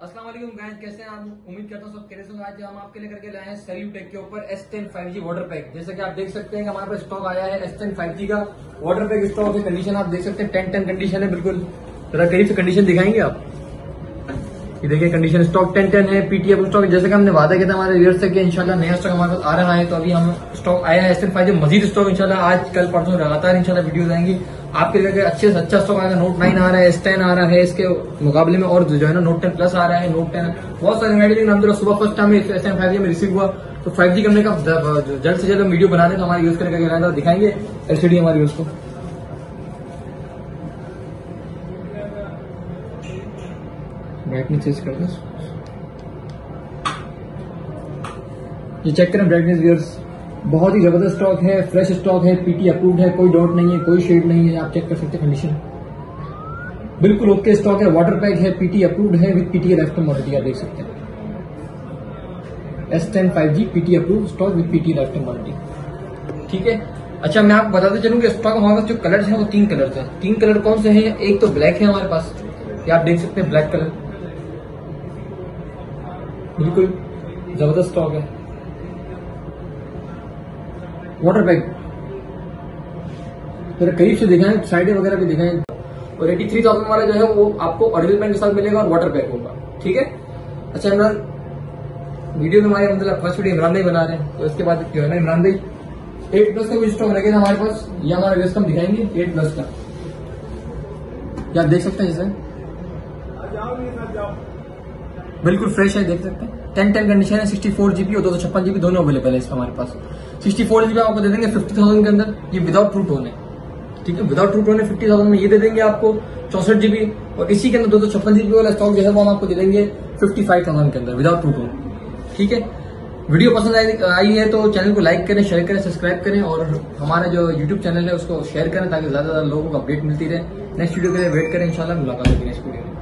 वालेकुम गाइस कैसे हैं आप? उम्मीद करता हूँ सब कैसे होंगे। आज हम आपके लिए करके लाए हैं सैल्यू टेक के ऊपर S ten five G water pack जैसे कि आप देख सकते हैं कि हमारे पास स्टॉक आया है एस टेन फाइव जी का। वाटर पैक स्टॉक है कंडीशन आप देख सकते हैं टेन टेन कंडीशन है, बिल्कुल। जरा करीब से कंडीशन दिखाएँगे आप? ये देखिए कंडीशन स्टॉक टेन टेन है पीटीएफ स्टॉक जैसे कि हमने वादा किया था हमारे व्यूअर्स से कि इंशाल्लाह नया स्टॉक हमारे पास आ रहा है तो अभी हम स्टॉक आया है एस टेन फाइव मजीद स्टॉक इंशाल्लाह आज, कल, परसों लगातार इंशाल्लाह वीडियो आएँगी। आपके लिए अच्छे से अच्छा स्टॉक आएगा नोट नाइन आ रहा है एस टेन आ रहा है, इसके मुकाबले में और जो है ना नोट टेन प्लस आ रहा है नोट टेन बहुत सारे वेराइटी लेकिन हम सुबह first time S ten five में रिसीव हुआ। तो फाइव जी कंपनी का जल्द से जल्द वीडियो बना दें तो हमारे यूज़ करके दिखाएँगे। एलसीडी हमारे यूज़ को। ब्राइटनेस चेंज कर ये चेक करें ब्राइटनेस वियर्स बहुत ही ज़बरदस्त स्टॉक है फ्रेश स्टॉक है पीटी अप्रूव्ड है, कोई डॉट नहीं है, कोई शेड नहीं है, आप चेक कर सकते कंडीशन बिल्कुल ओके स्टॉक है वाटर पैक है पीटी अप्रूव्ड है विद पीटी लेफ़्ट मॉडलिटी आप देख सकते हैं। S ten five G PT approve stock with PT left modality ठीक है? अच्छा मैं आपको बताते चलूँ कि स्टॉक हमारे पास जो कलर्स हैं वो तीन कलर्स हैं। तीन कलर कौन से हैं? एक तो ब्लैक है हमारे पास, ये आप देख सकते हैं ब्लैक कलर बिल्कुल ज़बरदस्त स्टॉक है। वाटर बैग जरा करीब से दिखाएँ, साइडें वगैरह भी दिखाएँ। और एटी थ्री थाउज़ेंड वाला जो है वो आपको ओरिजिनल पेन के साथ मिलेगा और वाटर पैक होगा। ठीक है? अच्छा इमरान वीडियो में हमारे मतलब फ़र्स्ट वीडियो इमरान भाई बना रहे हैं। तो इसके बाद जो है ना इमरान भाई एट प्लस का भी स्टॉक लगेगा हमारे पास। ये हमारा वेस्ट हम दिखाएँगे एट प्लस का। क्या देख सकते हैं इसे? बिल्कुल फ्रेश है, देख सकते हैं। टेन टेन कंडीशन है सिक्सटी फोर जीबी और दो सौ छप्पन जीबी दोनों अवेलेबल है इसका हमारे पास। सिक्सटी फोर जीबी आपको दे देंगे फिफ्टी थाउज़ेंड के अंदर, ये विदाउट ट्रू होने ठीक है? विदाउट ट्रू होने फिफ्टी थाउज़ेंड में ये दे देंगे आपको चौसठ जीबी और इसी के अंदर दो सौ छप्पन जीबी वाला स्टॉक जो है, वो हम आपको दे देंगे फिफ्टी फाइव थाउज़ेंड के अंदर विदाउट रूट होने ठीक है? वीडियो पसंद आई है तो चैनल को लाइक करें शेयर करें सब्सक्राइब करें और हमारा जो यूट्यूब चैनल है, उसको शेयर करें ताकि ज़्यादा ज़्यादा लोगों को अपडेट मिलती रहे। नेक्स्ट वीडियो के लिए वेट करें, इंशाल्लाह मुलाकात होगी नेक्स्ट वीडियो में।